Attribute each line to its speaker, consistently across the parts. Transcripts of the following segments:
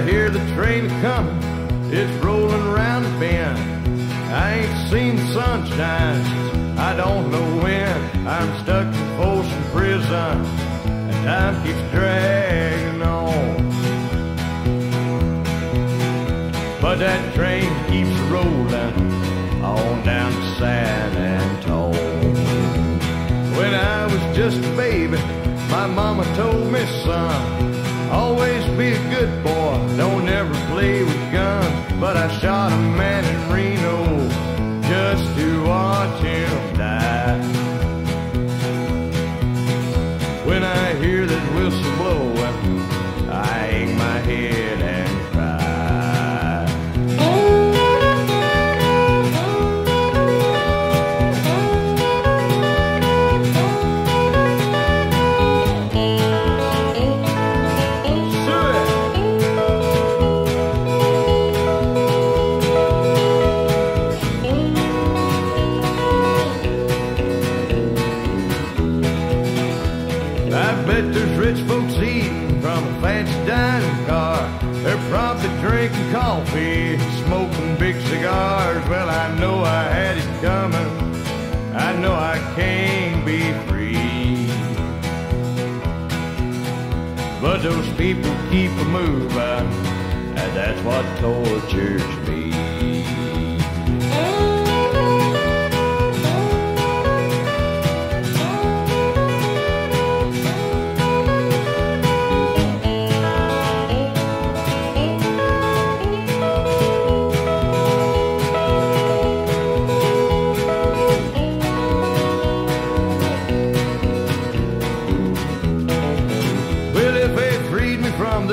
Speaker 1: I hear the train coming, it's rolling around the bend. I ain't seen sunshine I don't know when. I'm stuck in Folsom Prison, and time keeps dragging on. But that train keeps rolling on down to San Antone. When I was just a baby, my mama told me, son, always be a good boy, don't ever play with guns. But I shot a man in Reno just to watch him die. But those people keep a moving, and that's what tortures me.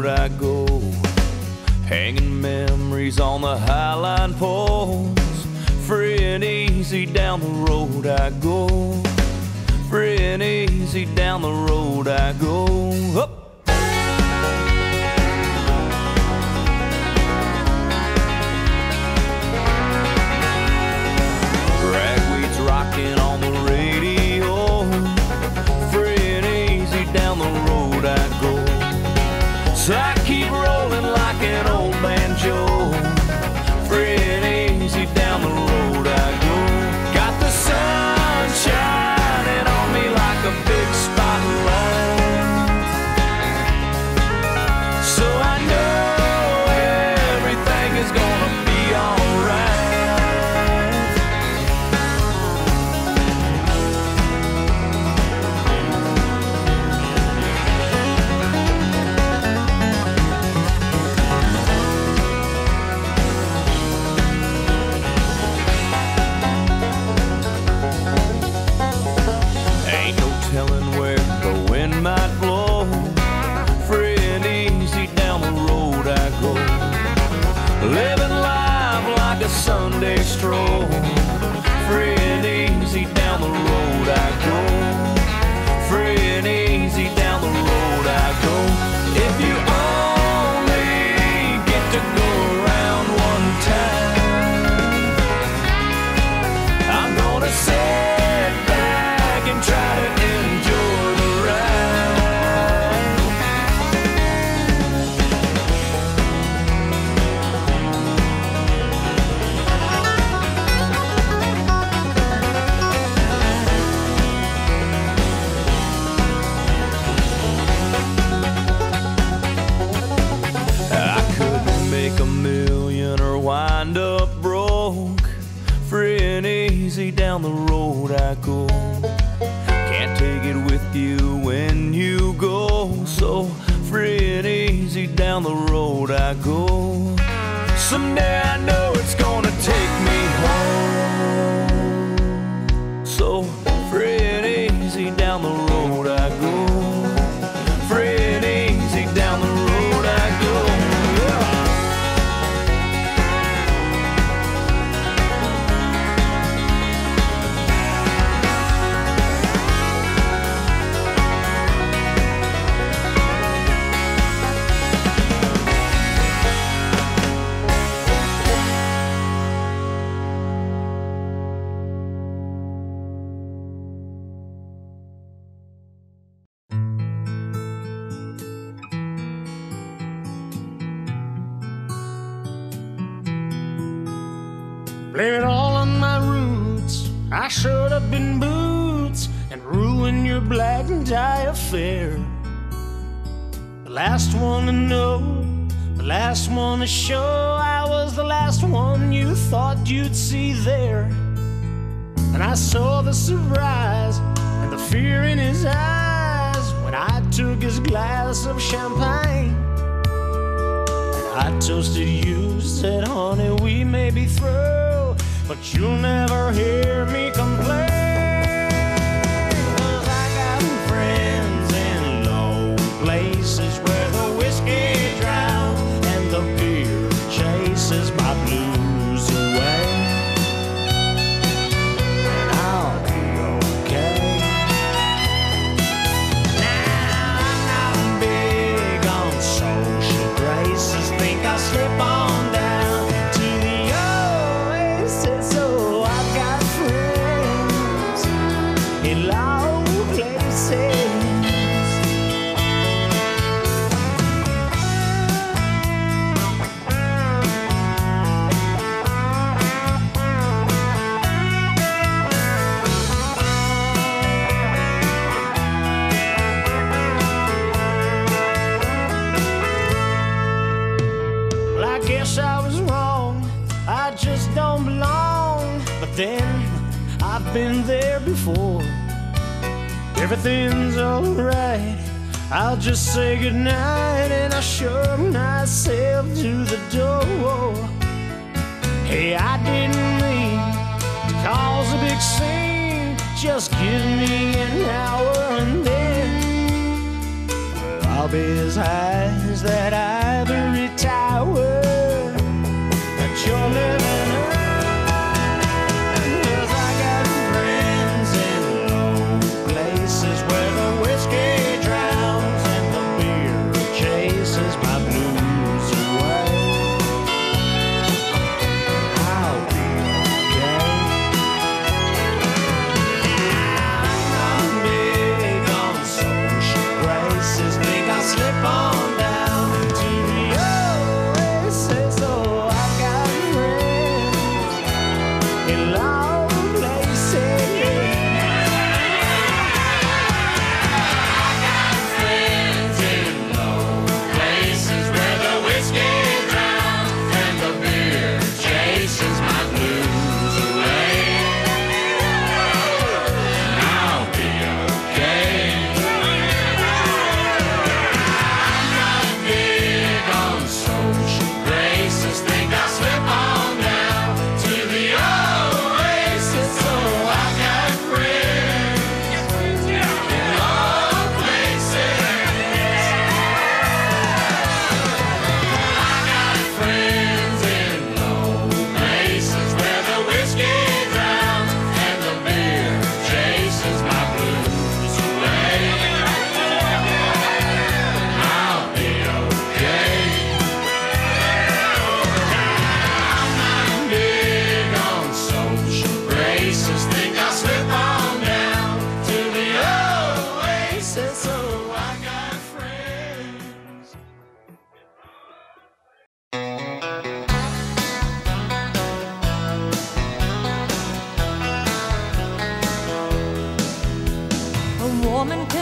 Speaker 2: Road I go. Hanging memories on the highline poles. Free and easy down the road I go. Free and easy down the road I go. Up. I keep down the road I go. Can't take it with you when you go. So free and easy down the road I go. Someday I know
Speaker 3: Blame it all on my roots. I showed up in boots and ruined your black and tie affair. The last one to know, the last one to show. I was the last one you thought you'd see there. And I saw the surprise and the fear in his eyes when I took his glass of champagne. And I toasted you, said, honey, we may be through, but you'll never hear me complain. Before. Everything's alright. I'll just say goodnight and I show myself to the door. Hey, I didn't mean to cause a big scene. Just give me an hour and then I'll be as high as that ivory
Speaker 4: woman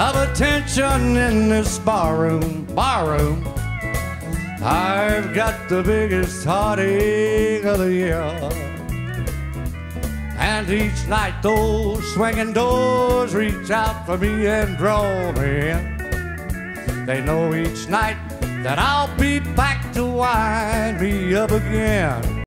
Speaker 4: of attention in this barroom, barroom. I've got the biggest heartache of the year. And each night those swinging doors reach out for me and draw me in. They know each night that I'll be back to wind me up again.